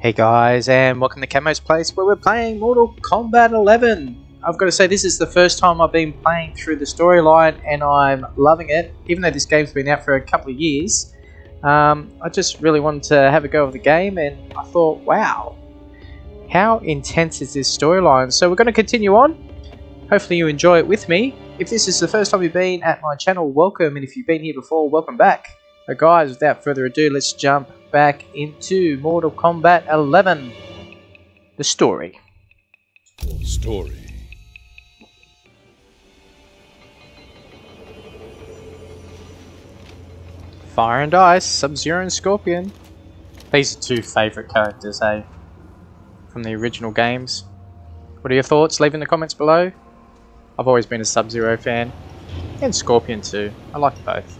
Hey guys, and welcome to Camo's Place where we're playing Mortal Kombat 11. I've got to say, this is the first time I've been playing through the storyline and I'm loving it. Even though this game's been out for a couple of years, um, I just really wanted to have a go of the game and I thought, wow, how intense is this storyline? So we're going to continue on. Hopefully you enjoy it with me. If this is the first time you've been at my channel, welcome. And if you've been here before, welcome back. But guys, without further ado, let's jump back into Mortal Kombat 11. The story. Story. Fire and Ice, Sub-Zero and Scorpion. These are two favourite characters, eh? From the original games. What are your thoughts? Leave in the comments below. I've always been a Sub-Zero fan. And Scorpion too. I like both.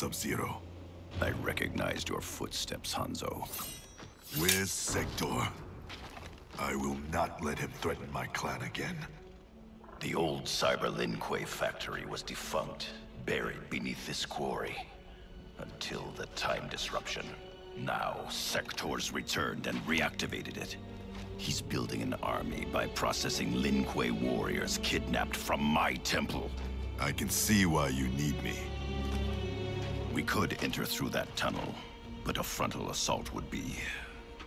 Sub-Zero. I recognized your footsteps, Hanzo. Where's Sector? I will not let him threaten my clan again. The old Cyber Lin Kuei factory was defunct, buried beneath this quarry. Until the time disruption. Now, Sector's returned and reactivated it. He's building an army by processing Lin Kuei warriors kidnapped from my temple. I can see why you need me. We could enter through that tunnel, but a frontal assault would be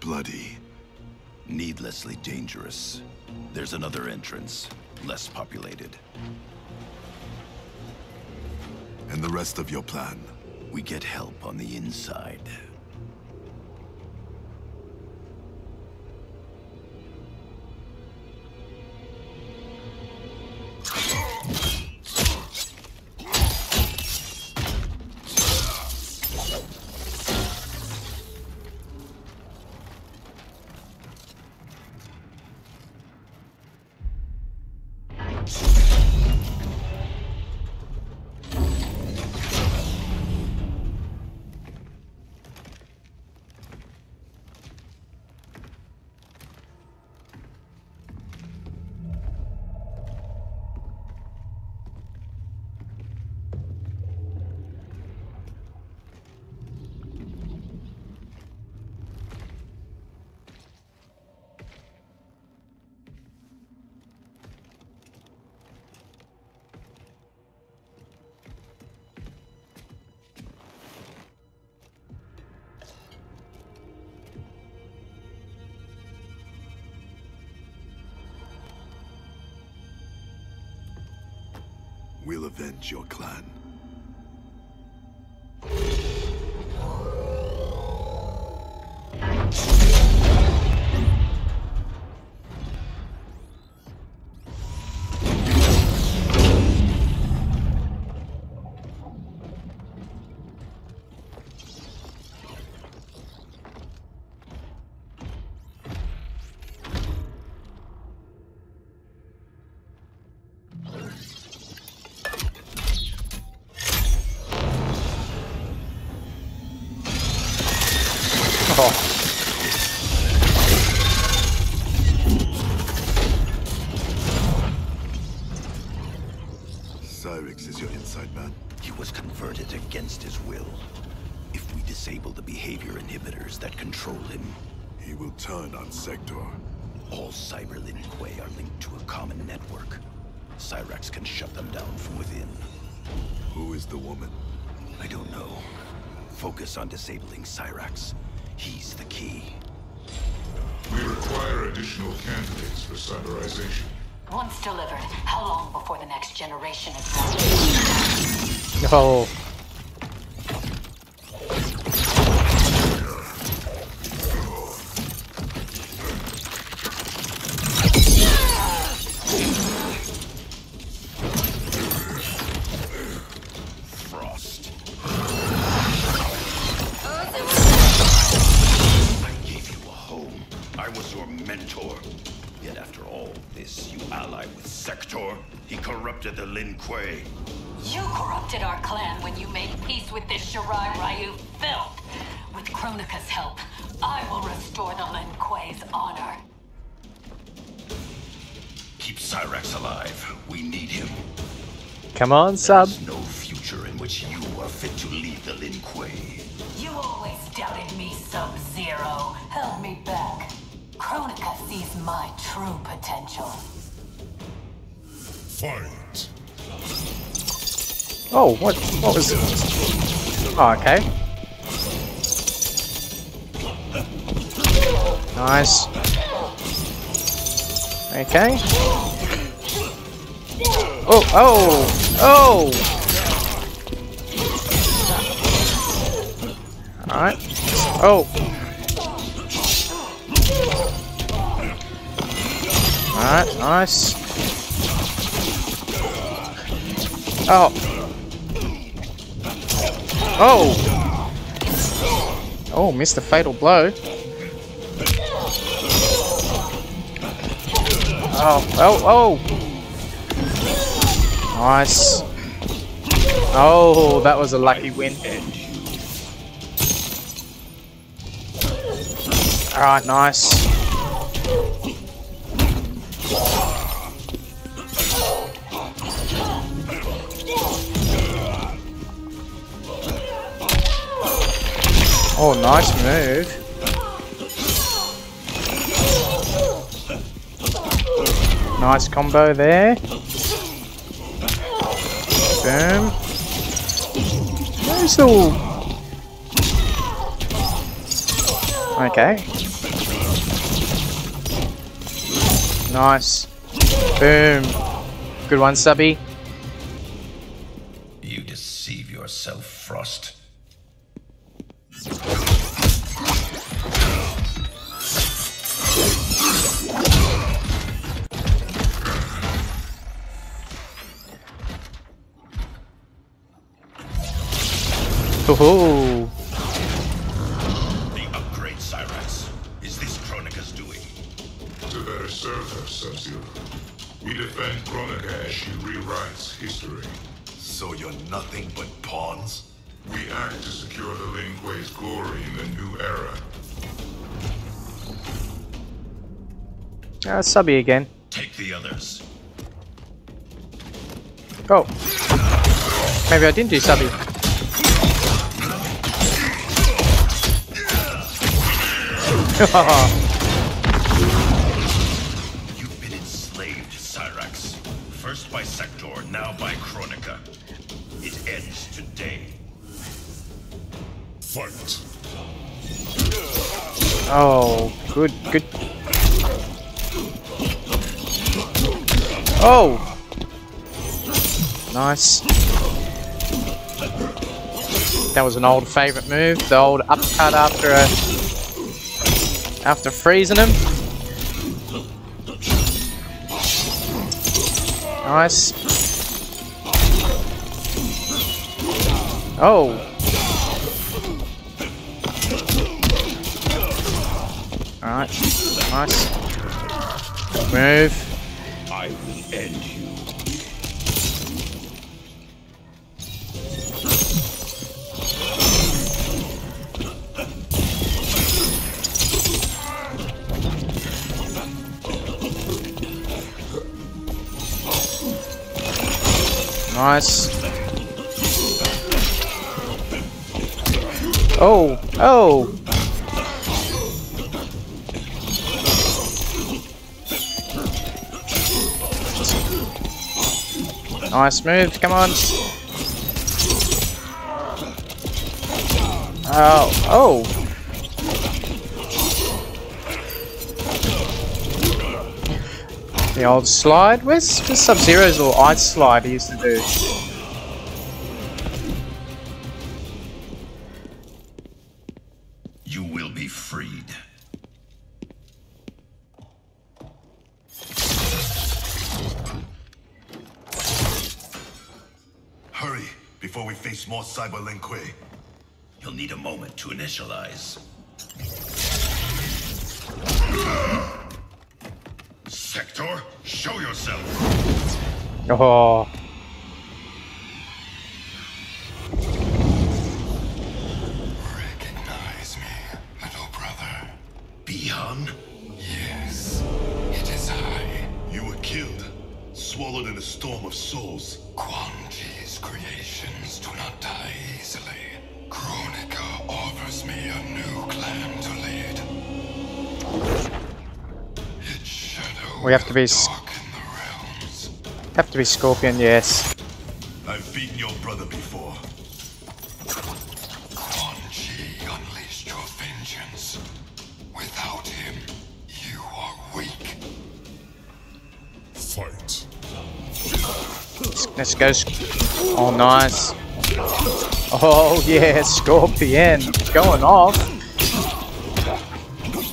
Bloody. needlessly dangerous. There's another entrance, less populated. And the rest of your plan? We get help on the inside. We'll avenge your clan. Oh, oh. On, sub. There's no future in which you are fit to lead the Lin Kuei. You always doubted me, Sub-Zero. Held me back. Kronika sees my true potential. Fight. Oh, what? What was? Oh, okay. Nice. Okay. Oh, oh, oh! Alright. Oh! Alright, nice. Oh! Oh! Oh, missed a fatal blow. Oh, oh, oh! Nice. Oh, that was a lucky win. Alright, nice. Oh, nice move. Nice combo there. Boom. Nice. Okay. Nice. Boom. Good one, Subby. Ho The upgrade, Cyrax. Is this Kronika's doing? To better serve her, Sub-Zero. We defend Kronika as she rewrites history. So you're nothing but pawns? We act to secure the Lin Kuei's glory in the new era. Uh, Subby again. Take the others. Oh. Maybe I didn't do Subby. You've been enslaved, Cyrax. First by Sector, now by Kronika. It ends today. Fight. oh, good, good. Oh! Nice. That was an old favourite move, the old upcut after a after freezing him. Nice. Oh. Alright. Nice. Move. Nice. Oh, oh. Nice move, come on. Oh, oh. The old slide? Where's, where's Sub-Zero's little ice slide he used to do? You will be freed. Hurry, before we face more Cyber Lin Kuei. You'll need a moment to initialize. Sector, show yourself! Oh. Recognize me, little brother. Bi-Han? Yes, it is I. You were killed, swallowed in a storm of souls. Quan Chi's creations do not die easily. Kronika offers me a new clan to lead. Its shadow We have to be Have to be Scorpion, yes. I've beaten your brother before. Quan Chi unleashed your vengeance. Without him, you are weak. Fight. Let's go. Sc- Oh, nice. Oh, yeah, Scorpion. Going off.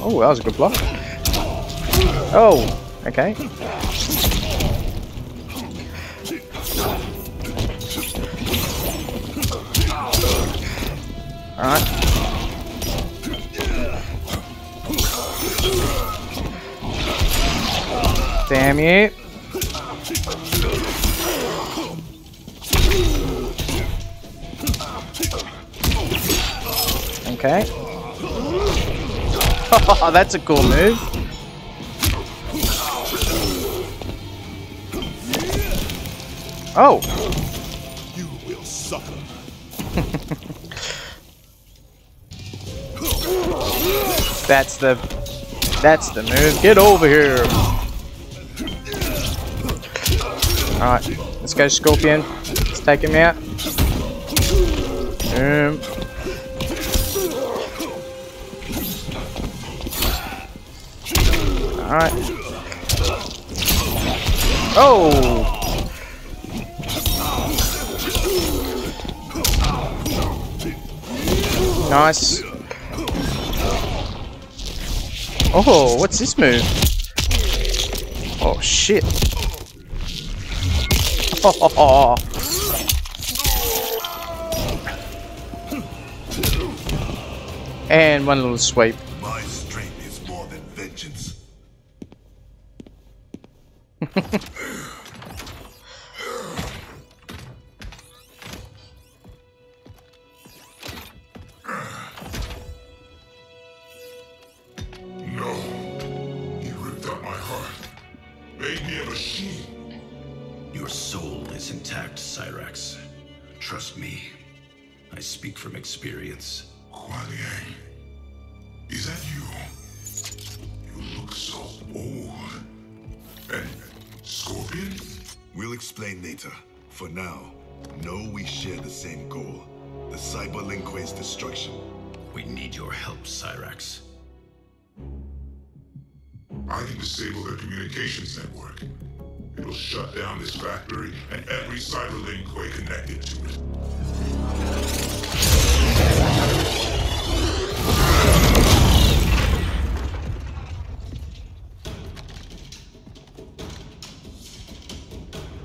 Oh, that was a good block. Oh, okay. Damn you. Okay. Oh, that's a cool move. Oh, You will suffer. that's the that's the move. Get over here. Alright, let's go Scorpion. Let's take him out. Um, Alright. Oh! Nice. Oh, what's this move? Oh shit. And one little swipe. My strength is more than vengeance. No. He ripped out my heart. Made me a machine. Your soul is intact, Cyrax. Trust me. I speak from experience. Kuan Is that you? You look so old. And Scorpion? We'll explain later. For now, know we share the same goal. The Cyber Lin Kuei's destruction. We need your help, Cyrax. I can disable their communications network. It'll shut down this factory and every Cyber Lin Kuei connected to it.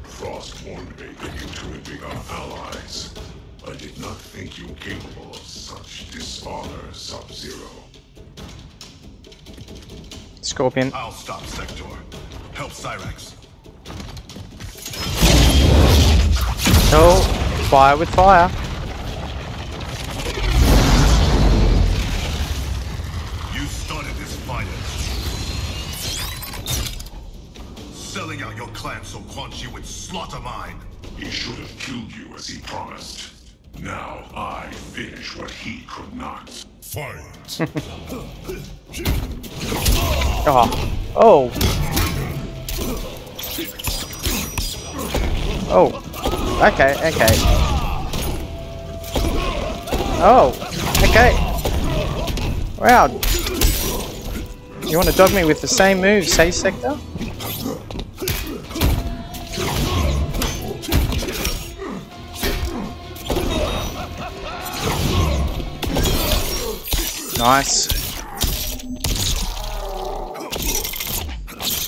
Frost warned me that you two would be our allies. I did not think you were capable of such dishonor, Sub-Zero. Scorpion. I'll stop Sector. Fire with fire. You started this fire. Selling out your clan so Quan Chi would slaughter mine. He should have killed you as he promised. Now I finish what he could not. Fight! Ah. Oh. Oh. Oh. Okay, okay. Oh. Okay. Wow. You want to dog me with the same moves, say Sector? Nice.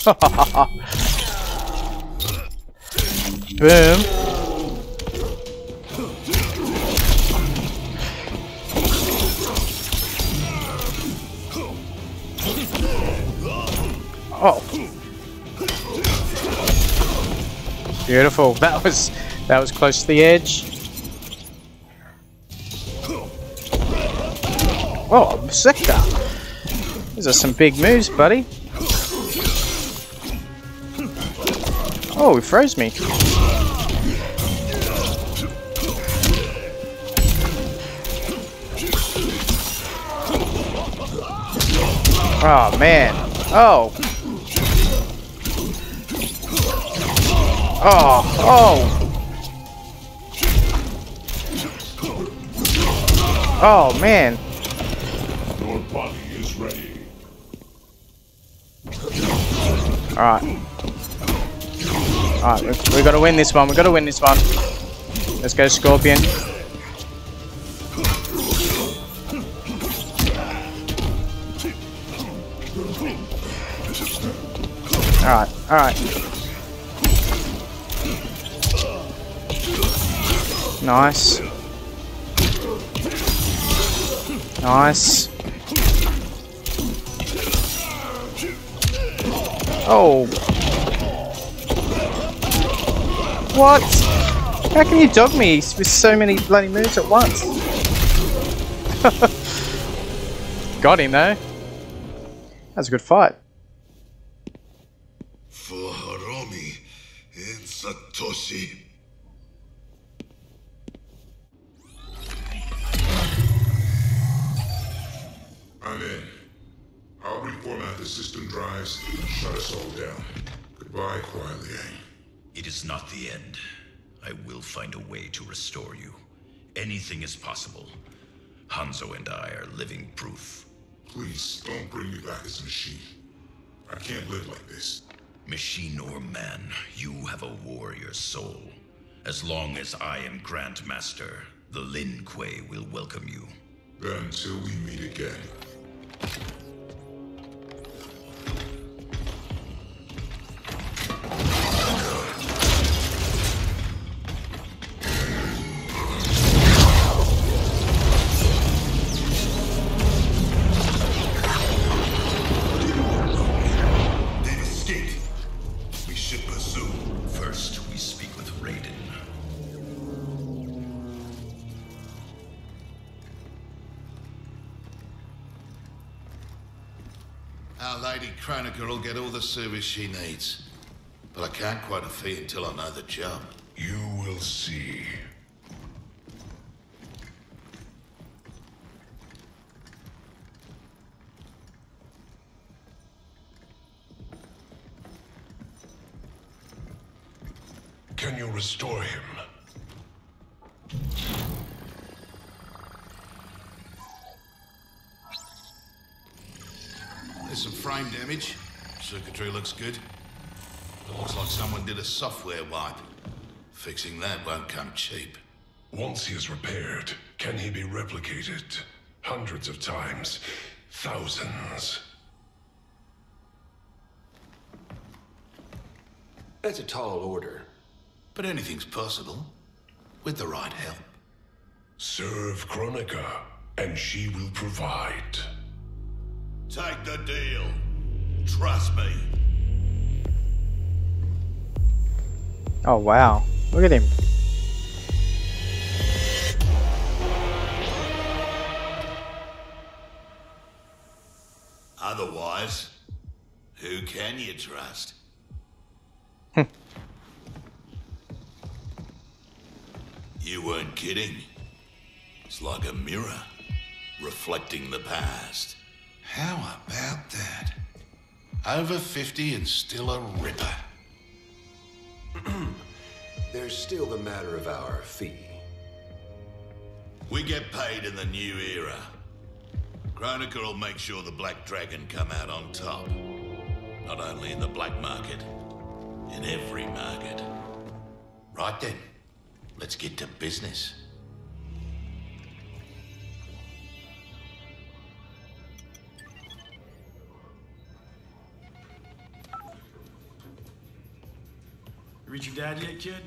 Boom. Beautiful. That was that was close to the edge. Oh, Sector. These are some big moves, buddy. Oh, he froze me. Oh, man. Oh. Oh, oh. Oh, man. Your body is ready. Alright. Alright, we, we gotta win this one. We gotta win this one. Let's go, Scorpion. Alright, alright. Nice. Nice. Oh. What? How can you dog me with so many bloody moves at once? Got him though. That's a good fight. For Harumi and Satoshi. System drives shut us all down. Goodbye, Kuai Liang. It is not the end. I will find a way to restore you. Anything is possible. Hanzo and I are living proof. Please, don't bring me back as a machine. I can't live like this. Machine or man, you have a warrior soul. As long as I am Grandmaster, the Lin Kuei will welcome you. Until we meet again. Our Lady Kronika will get all the service she needs. But I can't quote a fee until I know the job. You will see. Can you restore him? Frame damage. Circuitry looks good. Looks like someone did a software wipe. Fixing that won't come cheap. Once he is repaired, can he be replicated? Hundreds of times. Thousands. That's a tall order. But anything's possible. With the right help. Serve Kronika, and she will provide. Take the deal. Trust me. Oh wow. Look at him. Otherwise, who can you trust? you weren't kidding. It's like a mirror, reflecting the past. How about that? Over 50 and still a ripper. There's still the matter of our fee. We get paid in the new era. Kronika will make sure the Black Dragon come out on top. Not only in the black market, in every market. Right then, let's get to business. Reach your dad yet, kid?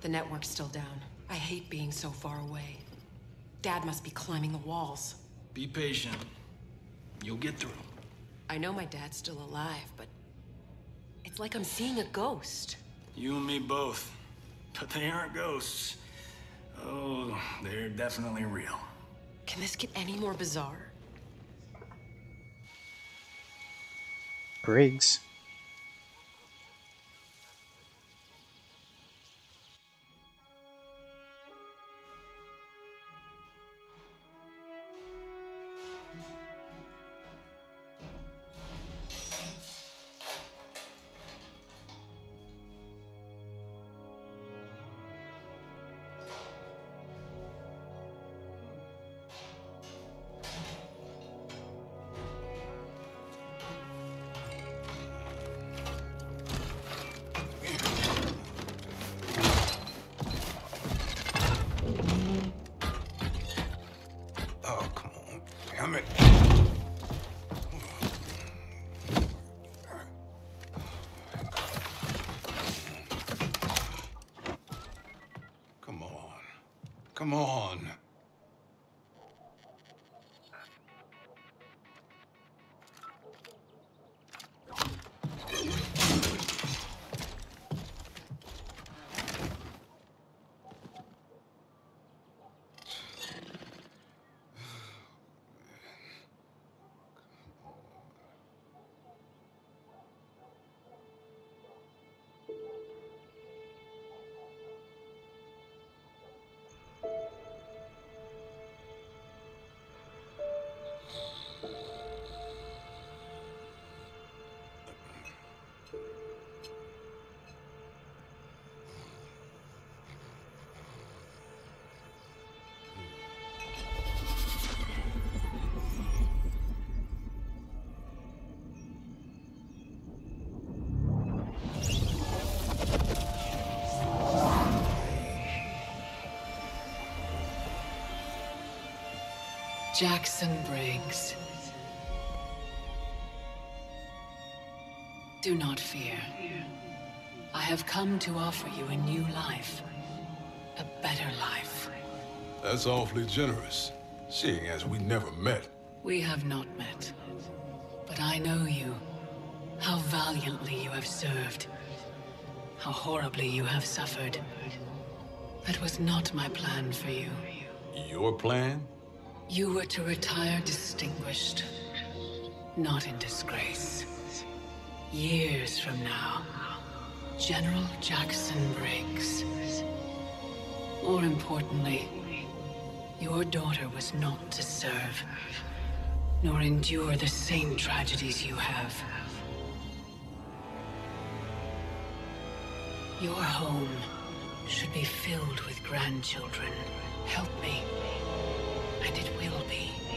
The network's still down. I hate being so far away. Dad must be climbing the walls. Be patient. You'll get through. I know my dad's still alive, but it's like I'm seeing a ghost. You and me both. But they aren't ghosts. Oh, they're definitely real. Can this get any more bizarre? Briggs. Come on. Jackson Briggs. Do not fear. I have come to offer you a new life. A better life. That's awfully generous, seeing as we never met. We have not met. But I know you. How valiantly you have served. How horribly you have suffered. That was not my plan for you. Your plan? You were to retire distinguished, not in disgrace. Years from now, General Jackson Briggs. More importantly, your daughter was not to serve, nor endure the same tragedies you have. Your home should be filled with grandchildren. Help me, and it will be.